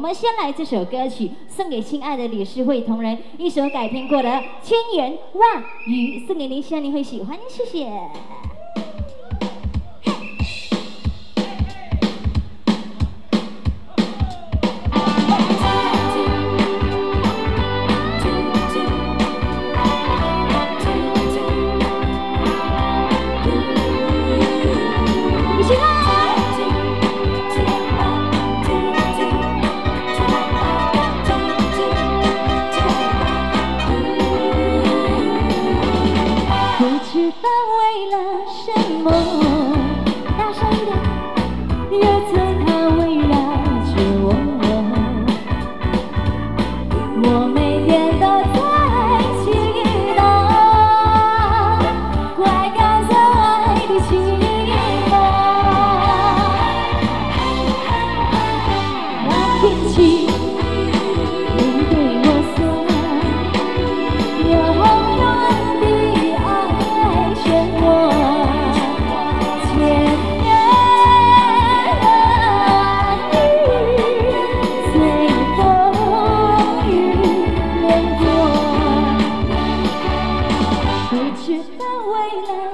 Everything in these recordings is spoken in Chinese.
我们先来这首歌曲，送给亲爱的理事会同仁，一首改编过的《千言万语》，送给您，希望您会喜欢，谢谢。烦为了什么？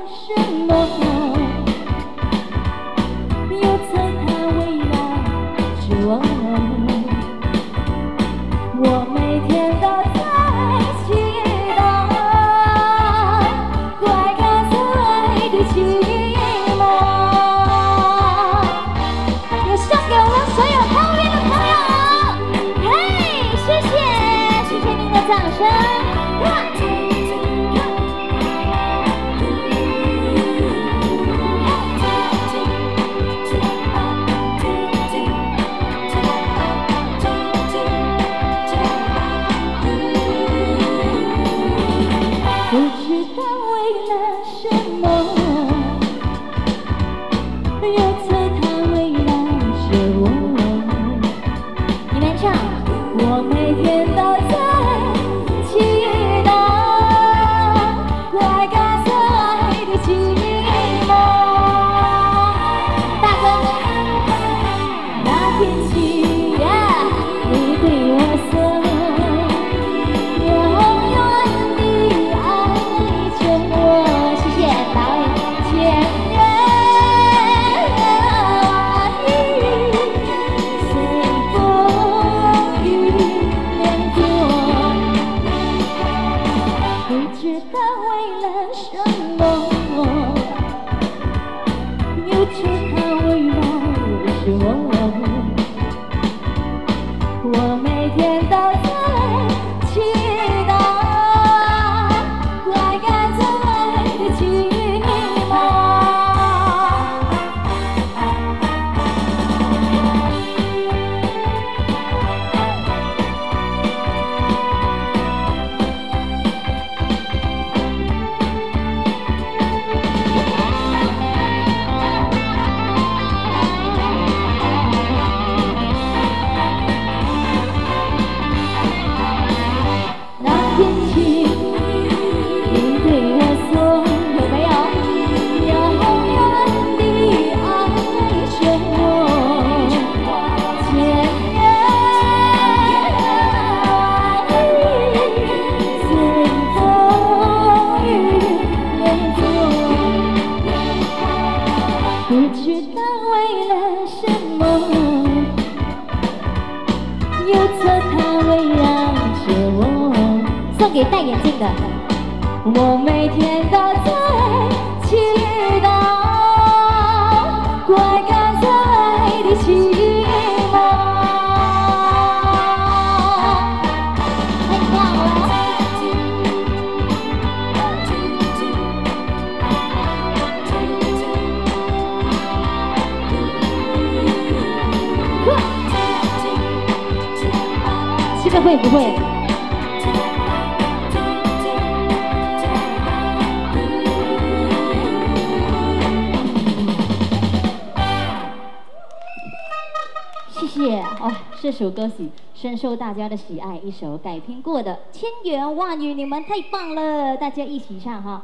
什么？又在他未来绝望？每天都在期待来感受爱的寂寞。大送给戴眼镜的，我每天都在祈祷，快赶在爱的期望。太棒了！这个会不会？谢谢哦，这首歌曲深受大家的喜爱，一首改编过的《千言万语》，你们太棒了，大家一起唱哈。